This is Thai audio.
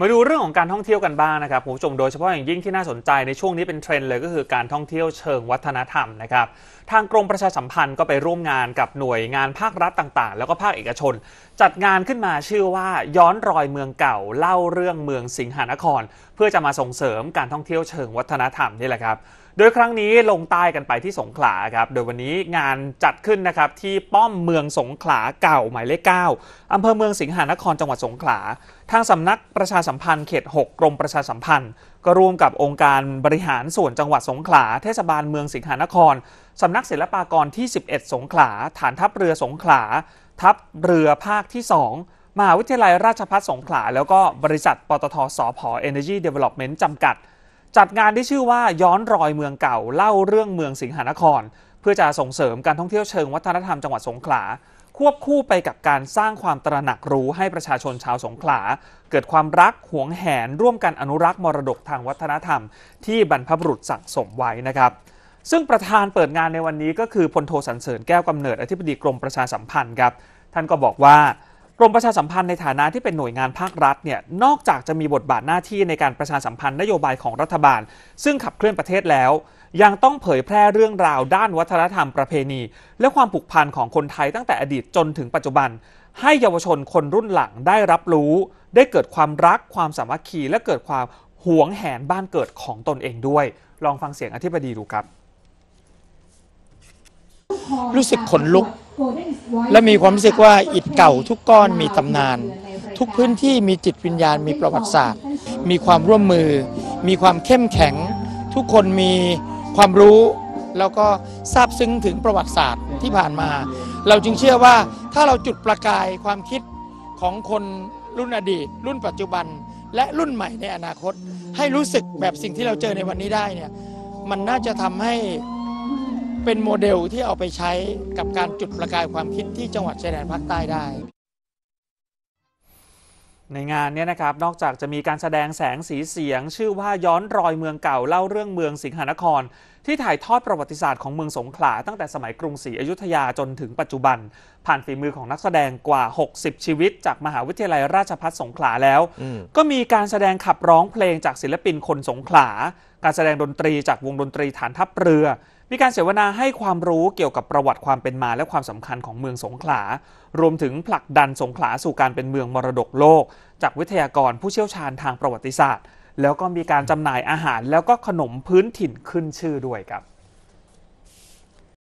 มาดูเรื่องของการท่องเที่ยวกันบ้างนะครับผู้ชมโดยเฉพาะอย่างยิ่งที่น่าสนใจในช่วงนี้เป็นเทรนด์เลยก็คือการท่องเที่ยวเชิงวัฒนธรรมนะครับทางกรมประชาสัมพันธ์ก็ไปร่วมงานกับหน่วยงานภาครัฐต่างๆ แล้วก็ภาคเอกชน จัดงานขึ้นมาชื่อว่าย้อนรอยเมืองเก่าเล่าเรื่องเมืองสิงหานคร เพื่อจะมาส่งเสริมการท่องเที่ยวเชิงวัฒนธรรมนี่แหละครับ โดยครั้งนี้ลงใต้กันไปที่สงขลาครับโดยวันนี้งานจัดขึ้นนะครับที่ป้อมเมืองสงขลาเก่าหมายเลข 9อำเภอเมืองสิงหานครจังหวัดสงขลา ทางสำนักประชาสัมพันธ์เขต 6 กรมประชาสัมพันธ์ ก็ร่วมกับองค์การบริหารส่วนจังหวัดสงขลา เทศบาลเมืองสิงหานครสำนักศิลปากรที่ 11 สงขลา ฐานทัพเรือสงขลา ทัพเรือภาคที่ 2 มหาวิทยาลัยราชภัฏสงขลา แล้วก็บริษัทปตทสพอ Energy Development จำกัด จัดงานที่ชื่อว่าย้อนรอยเมืองเก่าเล่าเรื่องเมืองสิงหานคร เพื่อจะส่งเสริมการท่องเที่ยวเชิงวัฒนธรรมจังหวัดสงขลา ควบคู่ไปกับการสร้างความตระหนักรู้ให้ประชาชนชาวสงขลา เกิดความรักหวงแหน ร่วมกันอนุรักษ์มรดกทางวัฒนธรรม ที่บรรพบุรุษสั่งสมไว้นะครับซึ่งประธานเปิดงานในวันนี้ก็คือพลโทสันเสริญแก้วกำเนิดอธิบดีกรมประชาสัมพันธ์ครับ ท่านก็บอกว่า กรมประชาสัมพันธ์ในฐานะที่เป็นหน่วยงานภาครัฐเนี่ยนอกจากจะมีบทบาทหน้าที่ในการประชาสัมพันธ์นโยบายของรัฐบาล ซึ่งขับเคลื่อนประเทศแล้ว ยังต้องเผยแพร่เรื่องราวด้านวัฒนธรรมประเพณี และความผูกพันของคนไทยตั้งแต่อดีตจนถึงปัจจุบัน ให้เยาวชนคนรุ่นหลังได้รับรู้ ได้เกิดความรักความสามัคคีและเกิดความหวงแหนบ้านเกิดของตนเองด้วย ลองฟังเสียงอธิบดีดูครับ รู้สึกขนลุก และมีความรู้สึกว่าอิฐเก่าทุกก้อนมีตำนาน ทุกพื้นที่มีจิตวิญญาณมีประวัติศาสตร์ มีความร่วมมือ มีความเข้มแข็ง ทุกคนมีความรู้แล้วก็ซาบซึ้งถึงประวัติศาสตร์ที่ผ่านมา เราจึงเชื่อว่าถ้าเราจุดประกายความคิดของคนรุ่นอดีต รุ่นปัจจุบัน และรุ่นใหม่ในอนาคต ให้รู้สึกแบบสิ่งที่เราเจอในวันนี้ได้เนี่ยมันน่าจะทำให้ เป็นโมเดลที่เอาไปใช้กับการจุดประกายความคิดที่จังหวัดชายแดนภาคใต้ได้ ในงานเนี้นะครับนอกจากจะมีการแสดงแสงสีเสียง ชื่อว่าย้อนรอยเมืองเก่าเล่าเรื่องเมืองสิงหานคร ที่ถ่ายทอดประวัติศาสตร์ของเมืองสงขลาตั้งแต่สมัยกรุงศรีอยุธยาจนถึงปัจจุบัน ผ่านฝีมือของนักแสดงกว่า 60 ชีวิต จากมหาวิทยาลัยราชภัฏสงขลาแล้ว ก็มีการแสดงขับร้องเพลงจากศิลปินคนสงขลาการแสดงดนตรีจากวงดนตรีฐานทัพเรือ มีการเสวนาให้ความรู้เกี่ยวกับประวัติความเป็นมาและความสำคัญของเมืองสงขลา รวมถึงผลักดันสงขลาสู่การเป็นเมืองมรดกโลก จากวิทยากรผู้เชี่ยวชาญทางประวัติศาสตร์ แล้วก็มีการจำหน่ายอาหาร แล้วก็ขนมพื้นถิ่นขึ้นชื่อด้วยครับ